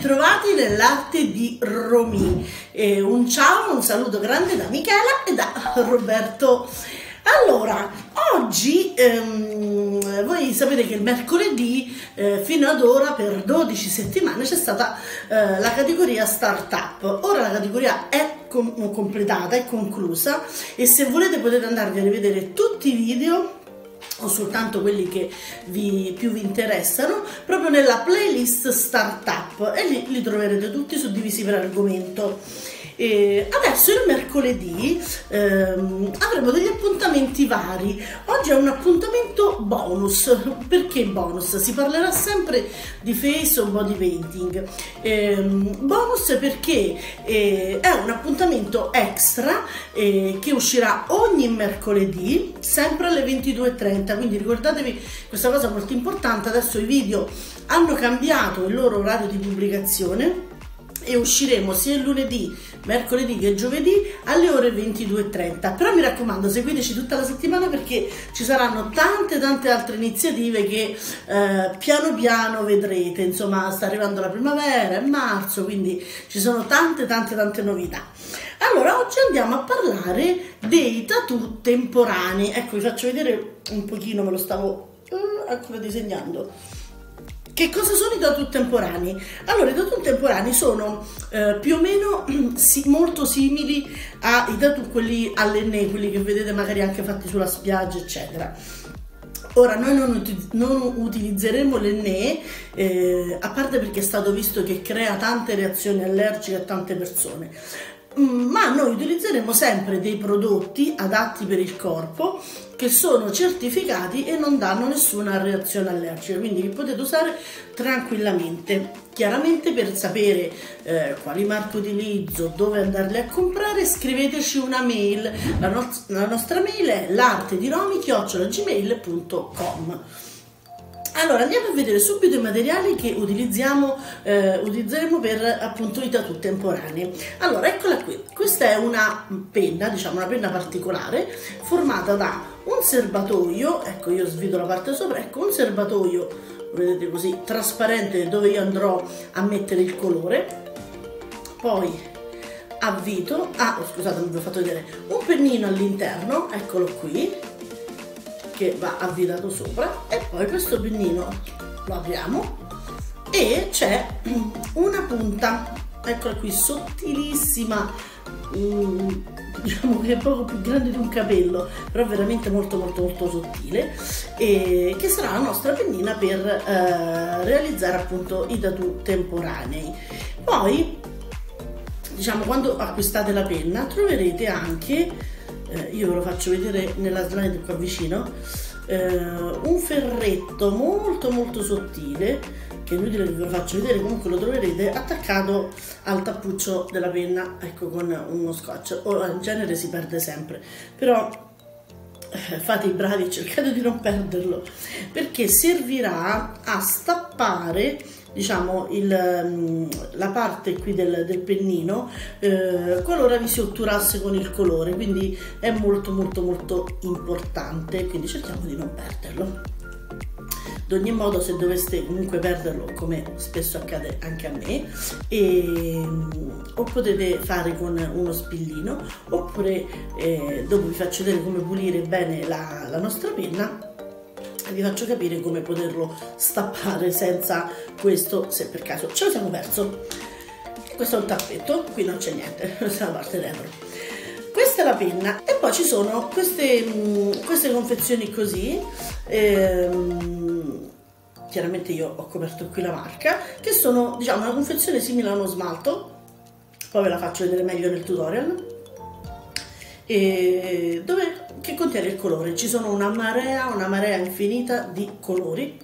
ritrovati nell'arte di Romy. E un ciao, un saluto grande da Michela e da Roberto. Allora, oggi ehm, voi sapete che il mercoledì eh, fino ad ora per 12 settimane c'è stata eh, la categoria startup. Ora la categoria è com completata, è conclusa e se volete potete andarvi a rivedere tutti i video o soltanto quelli che vi, più vi interessano, proprio nella playlist startup e lì li troverete tutti suddivisi per argomento. E adesso il mercoledì ehm, avremo degli appuntamenti vari. Oggi è un appuntamento bonus. Perché bonus? Si parlerà sempre di face o body painting. Ehm, bonus perché eh, è un appuntamento extra eh, che uscirà ogni mercoledì, sempre alle 22.30. Quindi ricordatevi questa cosa molto importante. Adesso i video hanno cambiato il loro orario di pubblicazione e usciremo sia il lunedì, mercoledì che giovedì alle ore 22.30 però mi raccomando seguiteci tutta la settimana perché ci saranno tante tante altre iniziative che eh, piano piano vedrete. Insomma sta arrivando la primavera, è marzo quindi ci sono tante tante tante novità. Allora oggi andiamo a parlare dei tattoo temporanei. Ecco vi faccio vedere un pochino me lo stavo uh, ancora disegnando che cosa sono i tattoo temporanei? Allora, i tattoo temporanei sono eh, più o meno sì, molto simili ai tattoo quelli all'enne, quelli che vedete magari anche fatti sulla spiaggia, eccetera. Ora, noi non, non utilizzeremo l'enne, eh, a parte perché è stato visto che crea tante reazioni allergiche a tante persone, mm, ma noi utilizzeremo sempre dei prodotti adatti per il corpo che sono certificati e non danno nessuna reazione allergica, quindi li potete usare tranquillamente. Chiaramente per sapere eh, quali marche utilizzo, dove andarli a comprare, scriveteci una mail. La, no la nostra mail è l'artediromi.gmail.com allora andiamo a vedere subito i materiali che utilizziamo, eh, utilizzeremo per appunto i tattoo temporanei. Allora eccola qui, questa è una penna, diciamo una penna particolare formata da un serbatoio, ecco io svido la parte sopra, ecco un serbatoio, vedete così, trasparente dove io andrò a mettere il colore, poi avvito, ah scusate non vi ho fatto vedere, un pennino all'interno, eccolo qui, che va avvitato sopra e poi questo pennino lo apriamo e c'è una punta eccola qui sottilissima mm, diciamo che è poco più grande di un capello però veramente molto molto molto sottile e che sarà la nostra pennina per eh, realizzare appunto i tattoo temporanei. Poi diciamo quando acquistate la penna troverete anche eh, io ve lo faccio vedere nella slide qua vicino, eh, un ferretto molto molto sottile, che è inutile che ve lo faccio vedere, comunque lo troverete attaccato al tappuccio della penna, ecco con uno scotch, o in genere si perde sempre, però eh, fate i bravi e cercate di non perderlo, perché servirà a stappare diciamo il, mm, la parte qui del, del pennino eh, qualora vi si otturasse con il colore quindi è molto molto molto importante quindi cerchiamo di non perderlo ad ogni modo se doveste comunque perderlo come spesso accade anche a me e, o potete fare con uno spillino oppure eh, dopo vi faccio vedere come pulire bene la, la nostra penna vi faccio capire come poterlo stappare senza questo se per caso. Ce lo siamo perso. Questo è un tappetto qui non c'è niente questa è la parte dentro. Questa è la penna e poi ci sono queste, mm, queste confezioni così ehm, chiaramente io ho coperto qui la marca che sono diciamo una confezione simile a uno smalto poi ve la faccio vedere meglio nel tutorial e dove, che contiene il colore. Ci sono una marea, una marea infinita di colori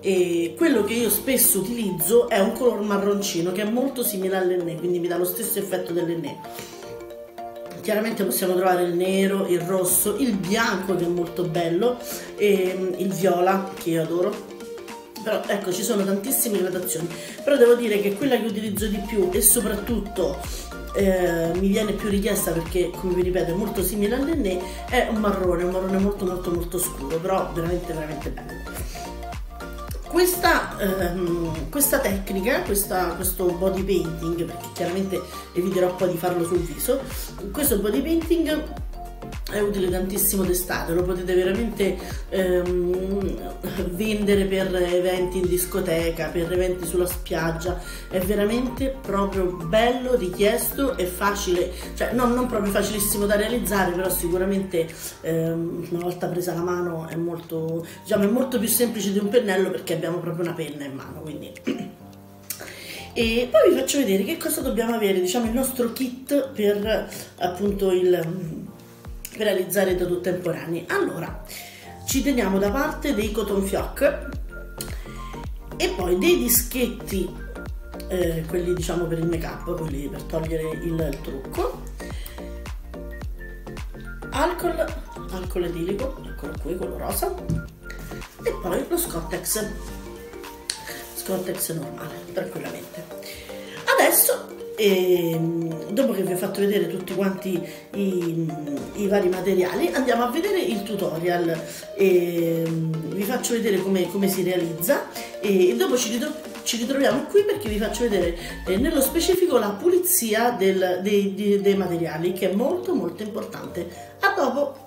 e quello che io spesso utilizzo è un color marroncino che è molto simile all'enne, quindi mi dà lo stesso effetto dell'enne. Chiaramente possiamo trovare il nero, il rosso, il bianco che è molto bello e il viola che io adoro. Però ecco ci sono tantissime gradazioni però devo dire che quella che utilizzo di più e soprattutto eh, mi viene più richiesta perché come vi ripeto è molto simile all'enne è un marrone, un marrone molto molto molto scuro però veramente veramente bello questa, ehm, questa tecnica, questa, questo body painting, perché chiaramente eviterò poi di farlo sul viso, questo body painting è utile tantissimo d'estate, lo potete veramente ehm, vendere per eventi in discoteca, per eventi sulla spiaggia, è veramente proprio bello, richiesto e facile, cioè non, non proprio facilissimo da realizzare, però sicuramente ehm, una volta presa la mano è molto, diciamo, è molto più semplice di un pennello perché abbiamo proprio una penna in mano, quindi... E poi vi faccio vedere che cosa dobbiamo avere, diciamo il nostro kit per appunto il realizzare i tatu temporanei. Allora, ci teniamo da parte dei cotton fioc e poi dei dischetti, eh, quelli diciamo per il make up, quelli per togliere il, il trucco, alcol, alcol etilico, eccolo qui, quello rosa, e poi lo Scottex, Scottex normale, tranquillamente. Adesso e dopo che vi ho fatto vedere tutti quanti i, i vari materiali andiamo a vedere il tutorial. E vi faccio vedere come, come si realizza. E dopo ci, ritro ci, ritroviamo qui perché vi faccio vedere eh, nello specifico la pulizia del, dei, dei, dei materiali che è molto molto importante. A dopo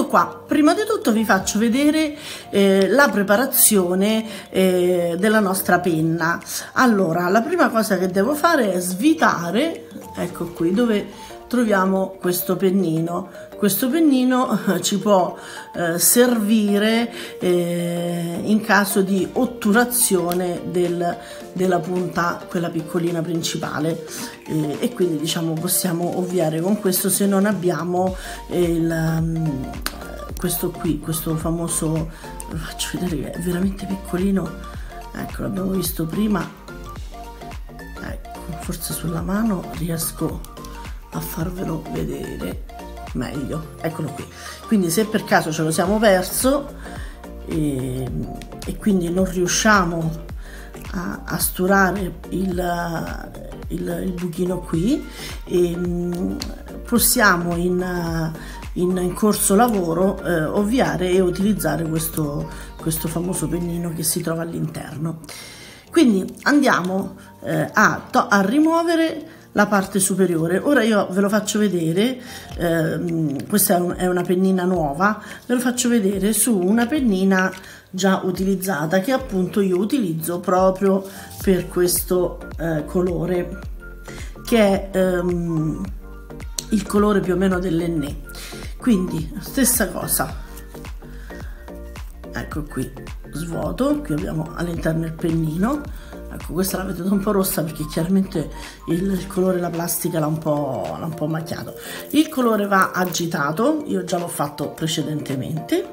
Ecco qua, prima di tutto vi faccio vedere eh, la preparazione eh, della nostra penna. Allora, la prima cosa che devo fare è svitare, ecco qui, dove troviamo questo pennino. Questo pennino eh, ci può eh, servire eh, in caso di otturazione del, della punta, quella piccolina principale. Eh, e quindi diciamo possiamo ovviare con questo se non abbiamo il, um, questo qui, questo famoso, lo faccio vedere che è veramente piccolino, ecco l'abbiamo visto prima, ecco forse sulla mano riesco a farvelo vedere meglio. Eccolo qui. Quindi se per caso ce lo siamo perso e, e quindi non riusciamo a, a sturare il, il, il, buchino qui e, possiamo in, in, in corso lavoro eh, ovviare e utilizzare questo, questo famoso pennino che si trova all'interno. Quindi andiamo eh, a, a rimuovere la parte superiore. Ora io ve lo faccio vedere, eh, questa è, un, è, una pennina nuova, ve lo faccio vedere su una pennina già utilizzata che appunto io utilizzo proprio per questo eh, colore che è ehm, il colore più o meno dell'enne. Quindi stessa cosa, ecco qui, svuoto, qui abbiamo all'interno il pennino, ecco questa la vedete un po' rossa perché chiaramente il, colore della plastica l'ha un, un, po' macchiato. Il colore va agitato io già l'ho fatto precedentemente.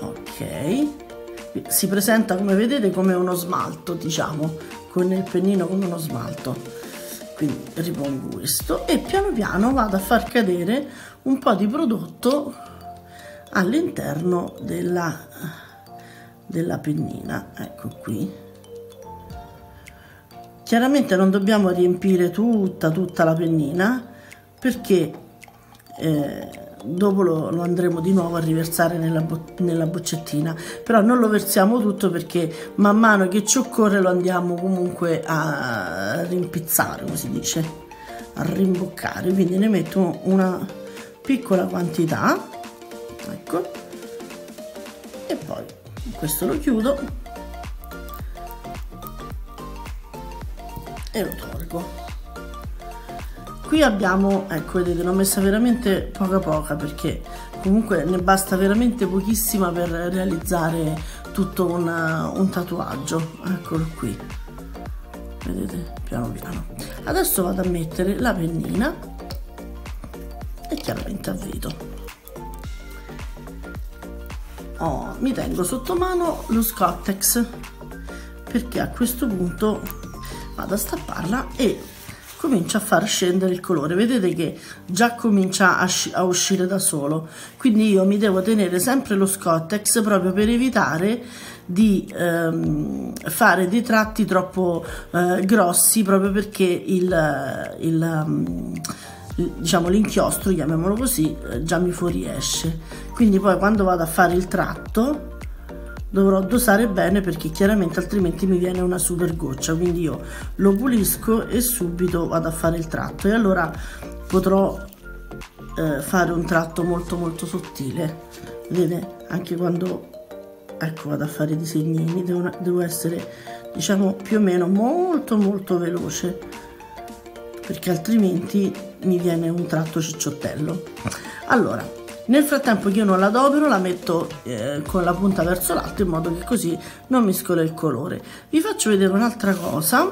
Ok. Si presenta come vedete come uno smalto diciamo con il pennino come uno smalto. Quindi ripongo questo e piano piano vado a far cadere un po' di prodotto all'interno della della pennina ecco qui. Chiaramente non dobbiamo riempire tutta tutta la pennina perché eh, dopo lo, lo, andremo di nuovo a riversare nella, bo nella boccettina. Però non lo versiamo tutto perché man mano che ci occorre lo andiamo comunque a rimpizzare come si dice a rimboccare. Quindi ne metto una piccola quantità ecco e poi questo lo chiudo. E lo tolgo. Qui abbiamo ecco vedete l'ho messa veramente poca poca perché comunque ne basta veramente pochissima per realizzare tutto una, un tatuaggio. Eccolo qui. Vedete? Piano piano. Adesso vado a mettere la pennina e chiaramente avvito oh, mi tengo sotto mano lo Scottex perché a questo punto vado a stapparla e comincia a far scendere il colore. Vedete che già comincia a, a, uscire da solo. Quindi io mi devo tenere sempre lo Scottex proprio per evitare di ehm, fare dei tratti troppo eh, grossi proprio perché il, il um, diciamo l'inchiostro, chiamiamolo così, eh, già mi fuoriesce. Quindi poi quando vado a fare il tratto dovrò dosare bene perché chiaramente altrimenti mi viene una super goccia. Quindi io lo pulisco e subito vado a fare il tratto. E allora potrò eh, fare un tratto molto molto sottile. Vedete? Anche quando ecco vado a fare i disegnini devo, devo essere diciamo più o meno molto molto veloce perché altrimenti mi viene un tratto cicciottello allora nel frattempo io non la adopero, la metto eh, con la punta verso l'alto in modo che così non miscola il colore. Vi faccio vedere un'altra cosa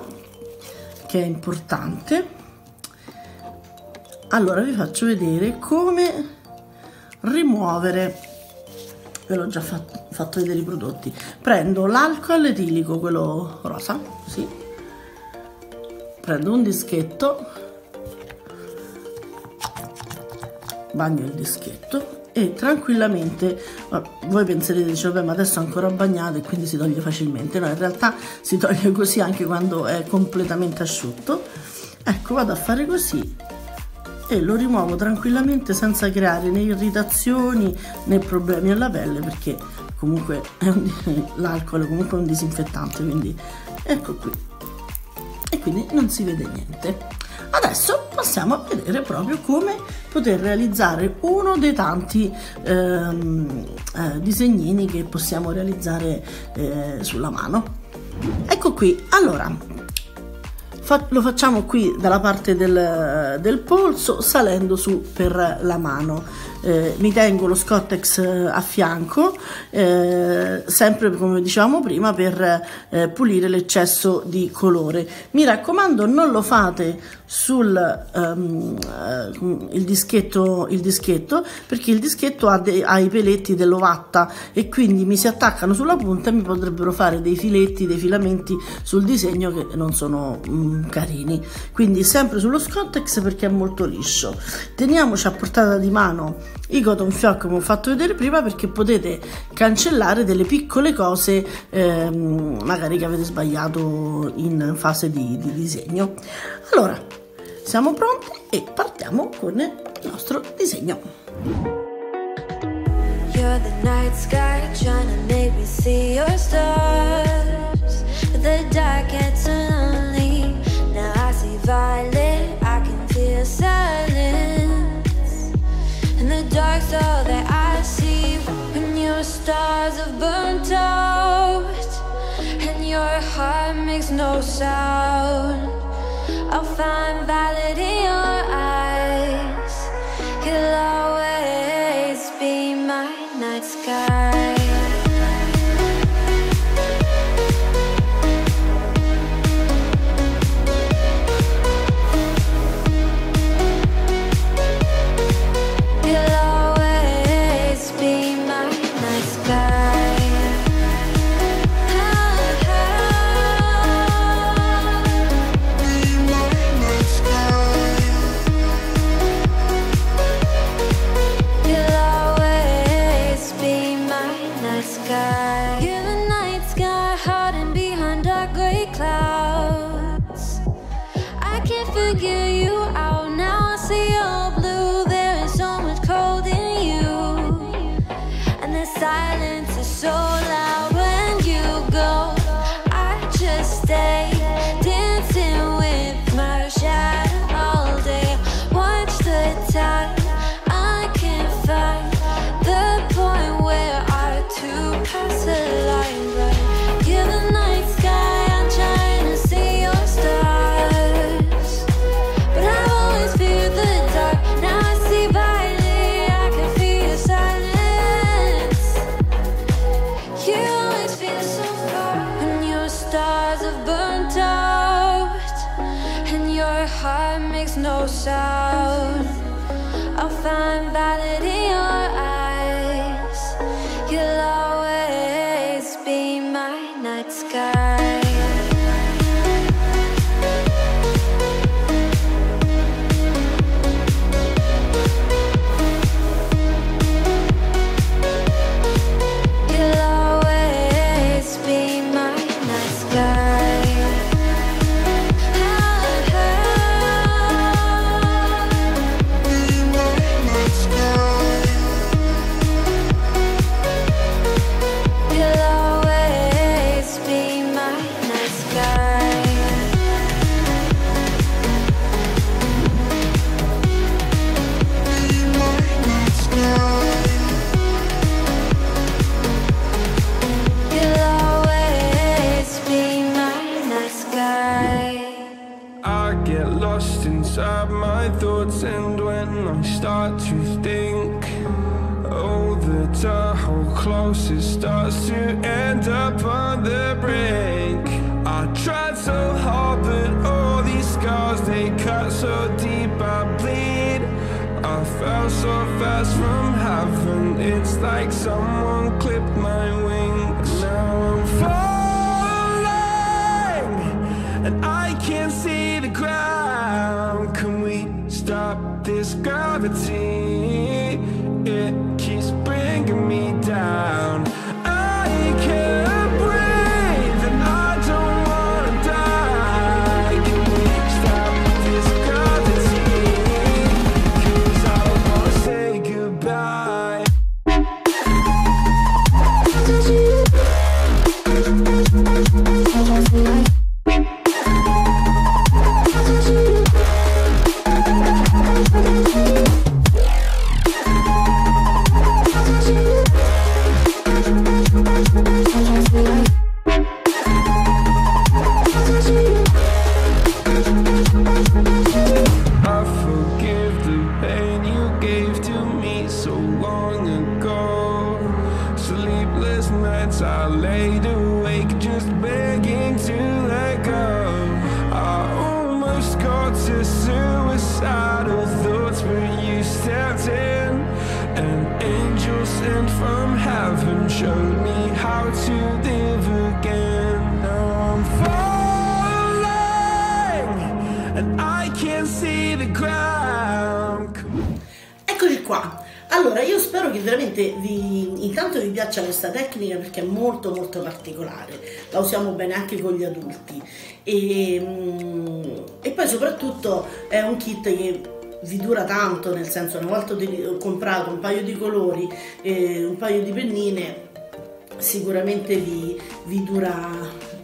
che è importante. Allora vi faccio vedere come rimuovere, ve l'ho già fatto, fatto vedere i prodotti. Prendo l'alcol etilico, quello rosa, così. Prendo un dischetto bagno il dischetto e tranquillamente voi penserete dice vabbè ma adesso è ancora bagnato e quindi si toglie facilmente. No in realtà si toglie così anche quando è completamente asciutto. Ecco vado a fare così e lo rimuovo tranquillamente senza creare né irritazioni né problemi alla pelle perché comunque l'alcol è comunque un disinfettante quindi ecco qui quindi non si vede niente Adesso passiamo a vedere proprio come poter realizzare uno dei tanti ehm, eh, disegnini che possiamo realizzare eh, sulla mano. Ecco qui, allora, fa lo facciamo qui dalla parte del, del polso salendo su per la mano eh, mi tengo lo Scottex eh, a fianco, eh, sempre come dicevamo prima per eh, pulire l'eccesso di colore. Mi raccomando non lo fate sul um, il, dischetto, il dischetto perché il dischetto ha, de, ha i peletti dell'ovatta e quindi mi si attaccano sulla punta e mi potrebbero fare dei filetti, dei filamenti sul disegno che non sono um, carini. Quindi sempre sullo Scottex perché è molto liscio. Teniamoci a portata di mano i cotton fioc come ho fatto vedere prima perché potete cancellare delle piccole cose ehm, magari che avete sbagliato in fase di, di disegno allora siamo pronti e partiamo con il nostro disegno. You're the night sky trying to make me see your stars. The dark gets lonely Now I see violet, I can feel silence. Dark's all that I see When your stars have burnt out. And your heart makes no sound find validity the silence is so I'll find validity. This gravity? Allora, io spero che veramente vi, intanto vi piaccia questa tecnica perché è molto molto particolare, la usiamo bene anche con gli adulti e, mm, e poi soprattutto è un kit che vi dura tanto, nel senso una volta ho comprato un paio di colori, e un paio di pennine, sicuramente vi, vi dura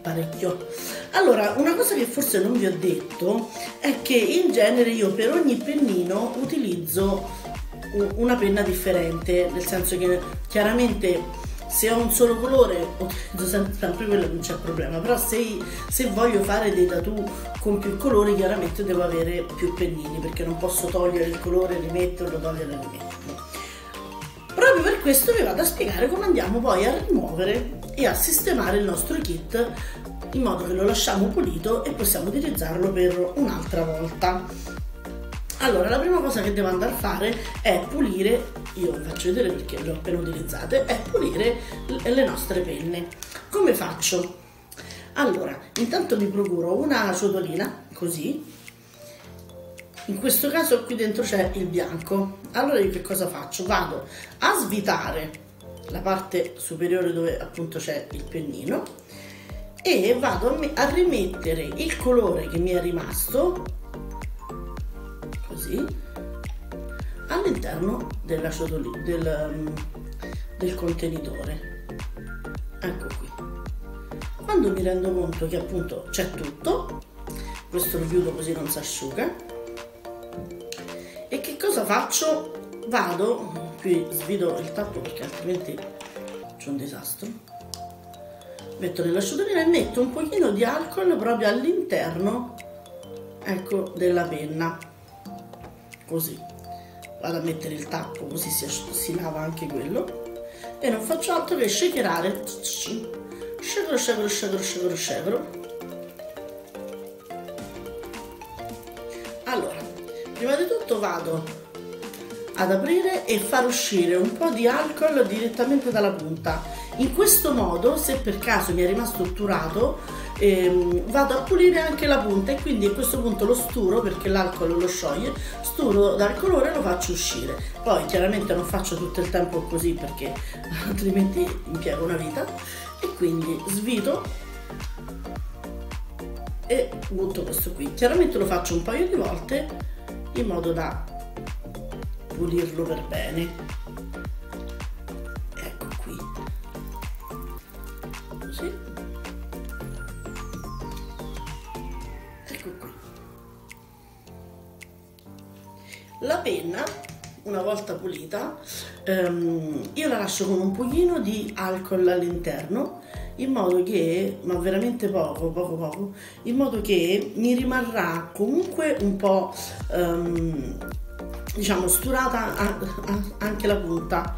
parecchio. Allora, una cosa che forse non vi ho detto è che in genere io per ogni pennino utilizzo una penna differente, nel senso che chiaramente se ho un solo colore utilizzo sempre, quello non c'è problema, però se, se voglio fare dei tattoo con più colori chiaramente devo avere più pennini perché non posso togliere il colore, rimetterlo, togliere e rimetterlo. Proprio per questo vi vado a spiegare come andiamo poi a rimuovere e a sistemare il nostro kit in modo che lo lasciamo pulito e possiamo utilizzarlo per un'altra volta. Allora, la prima cosa che devo andare a fare è pulire, io vi faccio vedere perché le ho appena utilizzate, è pulire le nostre penne. Come faccio? Allora, intanto mi procuro una ciotolina, così, in questo caso qui dentro c'è il bianco. Allora io che cosa faccio? Vado a svitare la parte superiore dove appunto c'è il pennino e vado a rimettere il colore che mi è rimasto così all'interno della del, um, del contenitore. Ecco qui. Quando mi rendo conto che appunto c'è tutto questo lo chiudo così non si asciuga e che cosa faccio? Vado qui svido il tappo perché altrimenti c'è un disastro metto nell'asciugatrice e metto un pochino di alcol proprio all'interno ecco della penna così. Vado a mettere il tappo così si, si lava anche quello. E non faccio altro che shakerare. Shakero shakero shakero shakero shakero allora prima di tutto vado ad aprire e far uscire un po' di alcol direttamente dalla punta. In questo modo, se per caso mi è rimasto otturato, ehm, vado a pulire anche la punta e quindi a questo punto lo sturo perché l'alcol lo scioglie, sturo dal colore e lo faccio uscire. Poi chiaramente non faccio tutto il tempo così perché altrimenti impiego una vita e quindi svito e butto questo qui. Chiaramente lo faccio un paio di volte in modo da pulirlo per bene. Ecco qui. Così. La penna, una volta pulita, ehm, io la lascio con un pochino di alcol all'interno in modo che, ma veramente poco, poco, poco, in modo che mi rimarrà comunque un po' um, diciamo sturata anche la punta.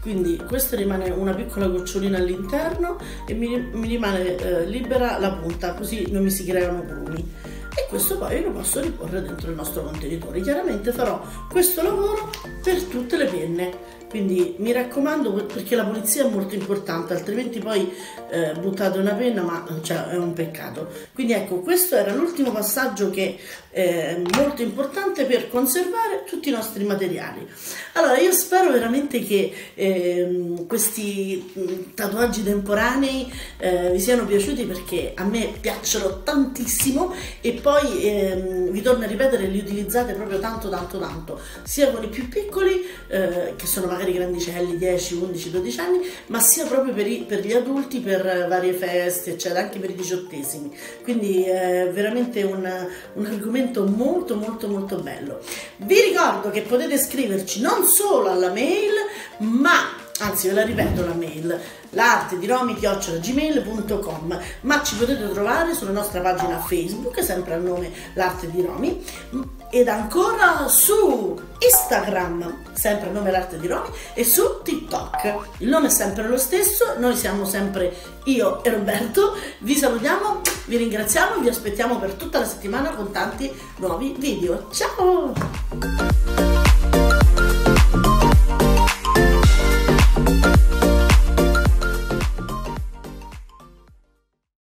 Quindi questa rimane una piccola gocciolina all'interno e mi, mi rimane eh, libera la punta così non mi si creano grumi e questo poi lo posso riporre dentro il nostro contenitore. Chiaramente farò questo lavoro per tutte le penne quindi mi raccomando perché la pulizia è molto importante altrimenti poi eh, buttate una penna ma cioè, è un peccato. Quindi ecco questo era l'ultimo passaggio che è molto importante per conservare tutti i nostri materiali. Allora io spero veramente che eh, questi mm, tatuaggi temporanei eh, vi siano piaciuti perché a me piacciono tantissimo e poi ehm, vi torno a ripetere li utilizzate proprio tanto tanto tanto sia con i più piccoli eh, che sono magari magari grandicelli, 10, 11, 12 anni, ma sia proprio per, i, per gli adulti, per varie feste, eccetera, anche per i diciottesimi. Quindi è veramente un, un argomento molto molto molto bello. Vi ricordo che potete scriverci non solo alla mail, ma anzi ve la ripeto la mail l'arte di romi-gmail.com ma ci potete trovare sulla nostra pagina facebook sempre al nome l'arte di Romi ed ancora su Instagram sempre al nome l'arte di Romi e su TikTok. Il nome è sempre lo stesso noi siamo sempre io e Roberto. Vi salutiamo vi ringraziamo vi aspettiamo per tutta la settimana con tanti nuovi video. Ciao